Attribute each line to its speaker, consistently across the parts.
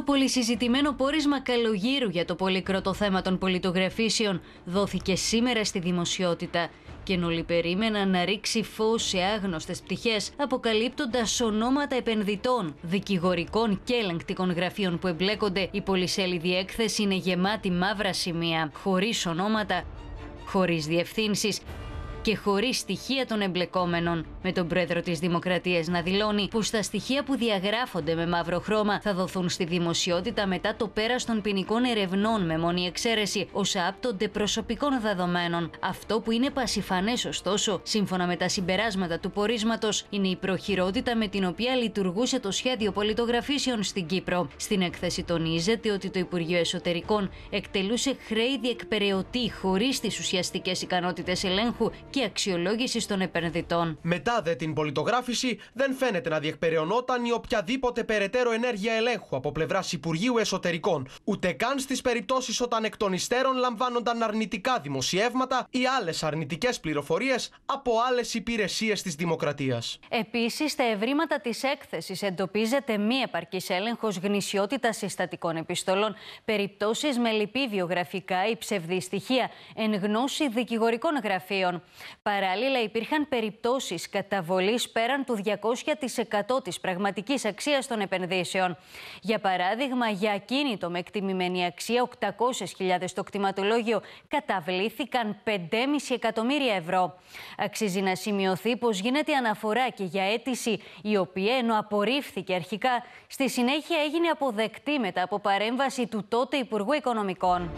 Speaker 1: Στο πολυσυζητημένο πόρισμα Καλογύρου για το πολύκροτο θέμα των πολιτογραφήσεων δόθηκε σήμερα στη δημοσιότητα και όλοι περίμεναν να ρίξει φως σε άγνωστες πτυχές αποκαλύπτοντας ονόματα επενδυτών, δικηγορικών και ελεγκτικών γραφείων που εμπλέκονται. Η πολυσέλιδη έκθεση είναι γεμάτη μαύρα σημεία, χωρίς ονόματα, χωρίς διευθύνσεις και χωρίς στοιχεία των εμπλεκόμενων. Με τον πρόεδρο της Δημοκρατίας να δηλώνει πως τα στοιχεία που διαγράφονται με μαύρο χρώμα θα δοθούν στη δημοσιότητα μετά το πέρας των ποινικών ερευνών με μόνη εξαίρεση όσα άπτονται προσωπικών δεδομένων. Αυτό που είναι πασιφανές, ωστόσο, σύμφωνα με τα συμπεράσματα του πορίσματος, είναι η προχειρότητα με την οποία λειτουργούσε το σχέδιο πολιτογραφήσεων στην Κύπρο. Στην έκθεση τονίζεται ότι το Υπουργείο Εσωτερικών εκτελούσε χρέη διεκπαιρεωτή χωρίς τις ουσιαστικές ικανότητες ελέγχου και αξιολόγηση των επενδυτών.
Speaker 2: Μετά δε την πολιτογράφηση, δεν φαίνεται να διεκπεραιωνόταν η οποιαδήποτε περαιτέρω ενέργεια ελέγχου από πλευράς Υπουργείου Εσωτερικών, ούτε καν στις περιπτώσεις όταν εκ των υστέρων λαμβάνονταν αρνητικά δημοσιεύματα ή άλλες αρνητικές πληροφορίες από άλλες υπηρεσίες της Δημοκρατίας.
Speaker 1: Επίσης, στα ευρήματα της έκθεσης εντοπίζεται μη επαρκής έλεγχος γνησιότητας συστατικών επιστολών, περιπτώσεις με λυπή βιογραφικά ή ψευδή στοιχεία, εν γνώση δικηγορικών γραφείων. Παράλληλα, υπήρχαν περιπτώσεις καταβολής πέραν του 200% της πραγματικής αξίας των επενδύσεων. Για παράδειγμα, για ακίνητο με εκτιμημένη αξία 800.000 στο κτηματολόγιο καταβλήθηκαν 5,5 εκατομμύρια ευρώ. Αξίζει να σημειωθεί πως γίνεται αναφορά και για αίτηση η οποία ενώ απορρίφθηκε αρχικά, στη συνέχεια έγινε αποδεκτή μετά από παρέμβαση του τότε Υπουργού Οικονομικών.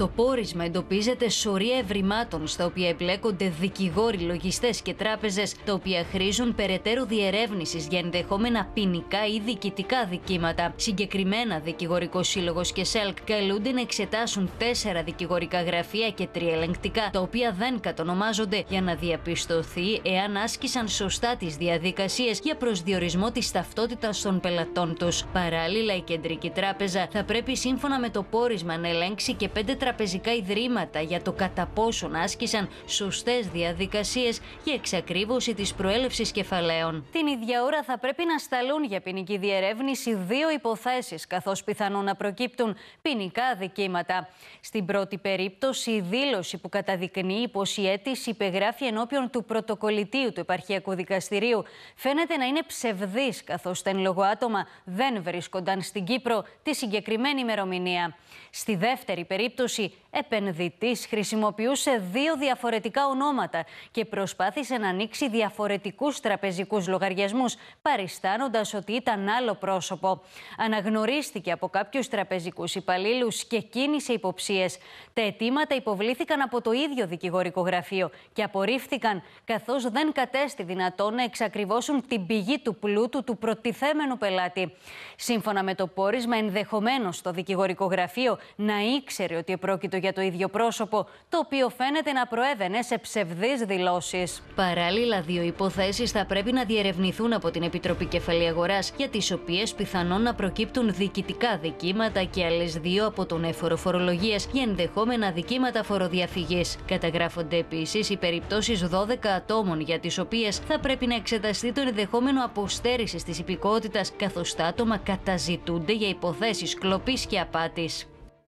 Speaker 1: Στο πόρισμα εντοπίζεται σωρία ευρημάτων στα οποία εμπλέκονται δικηγόροι, λογιστές και τράπεζες, τα οποία χρήζουν περαιτέρω διερεύνησης για ενδεχόμενα ποινικά ή διοικητικά δικήματα. Συγκεκριμένα, Δικηγορικός Σύλλογος και ΣΕΛΚ καλούνται να εξετάσουν τέσσερα δικηγορικά γραφεία και τρία ελεγκτικά, τα οποία δεν κατονομάζονται για να διαπιστωθεί εάν άσκησαν σωστά τις διαδικασίες για προσδιορισμό της ταυτότητας των πελατών τους. Παράλληλα, η Κεντρική Τράπεζα θα πρέπει σύμφωνα με το πόρισμα να ελέγξει και πέντε τραπεζικά ιδρύματα για το κατά πόσον άσκησαν σωστές διαδικασίες για εξακρίβωση της προέλευσης κεφαλαίων. Την ίδια ώρα θα πρέπει να σταλούν για ποινική διερεύνηση δύο υποθέσεις, καθώς πιθανόν να προκύπτουν ποινικά δικήματα. Στην πρώτη περίπτωση, η δήλωση που καταδεικνύει πως η αίτηση υπεγράφει ενώπιον του πρωτοκολλητήου του Επαρχιακού Δικαστηρίου φαίνεται να είναι ψευδής, καθώς τα εν λόγω άτομα δεν βρίσκονταν στην Κύπρο τη συγκεκριμένη ημερομηνία. Στη δεύτερη περίπτωση, περίπτωση επενδυτής χρησιμοποιούσε δύο διαφορετικά ονόματα και προσπάθησε να ανοίξει διαφορετικούς τραπεζικούς λογαριασμούς, παριστάνοντας ότι ήταν άλλο πρόσωπο. Αναγνωρίστηκε από κάποιους τραπεζικούς υπαλλήλους και κίνησε υποψίες. Τα αιτήματα υποβλήθηκαν από το ίδιο δικηγορικό γραφείο και απορρίφθηκαν, καθώς δεν κατέστη δυνατόν να εξακριβώσουν την πηγή του πλούτου του προτιθέμενου πελάτη. Σύμφωνα με το πόρισμα, ενδεχομένως το δικηγορικό γραφείο να ήξερε ότι πρόκειτο για το ίδιο πρόσωπο, το οποίο φαίνεται να προέβαινε σε ψευδείς δηλώσεις. Παράλληλα, δύο υποθέσεις θα πρέπει να διερευνηθούν από την Επιτροπή Κεφαλή Αγοράς, για τις οποίες πιθανόν να προκύπτουν διοικητικά δικήματα και άλλες δύο από τον έφορο φορολογίας για ενδεχόμενα δικήματα φοροδιαφυγής. Καταγράφονται επίσης οι περιπτώσεις 12 ατόμων για τις οποίες θα πρέπει να εξεταστεί το ενδεχόμενο αποστέρησης της υπηκότητας, καθώς τα άτομα καταζητούνται για υποθέσεις κλοπής και απάτης.